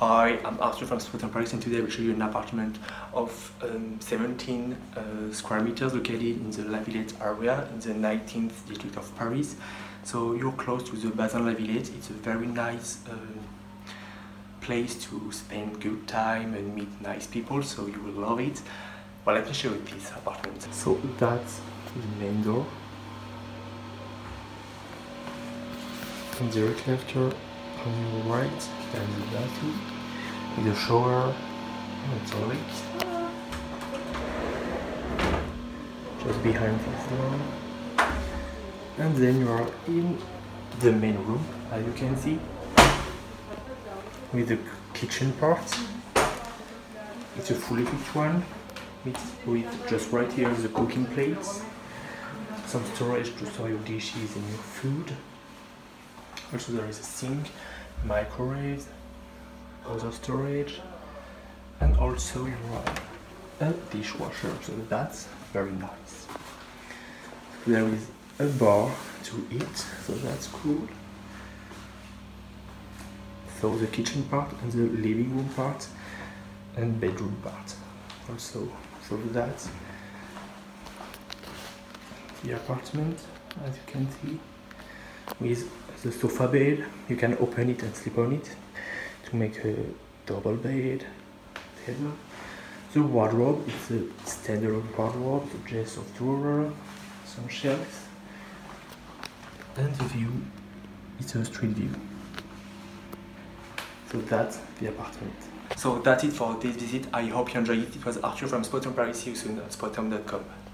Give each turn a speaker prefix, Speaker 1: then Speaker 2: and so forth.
Speaker 1: Hi, I'm Arthur from Spot Paris and today I will show you an apartment of um, 17 uh, square meters located in the La Villette area in the 19th district of Paris. So you're close to the Bassin La Villette. It's a very nice uh, place to spend good time and meet nice people, so you will love it. Well, let me show you this apartment. So that's the main door. And directly after on your right and the bathroom with a shower and a toilet. Just behind this door. And then you are in the main room, as you can see, with the kitchen part. It's a fully equipped one, with just right here the cooking plates, some storage to store your dishes and your food. Also there is a sink, microwave, other storage, and also you have a dishwasher, so that's very nice. There is a bar to eat, so that's cool. So the kitchen part and the living room part and bedroom part also. So that's the apartment as you can see with the sofa bed. You can open it and sleep on it to make a double bed. The wardrobe is a standard wardrobe so just of drawer some shelves. And the view is a street view. So that's the apartment. So that's it for this visit. I hope you enjoyed it. It was arthur from Spotahome paris. See you soon at spotahome.com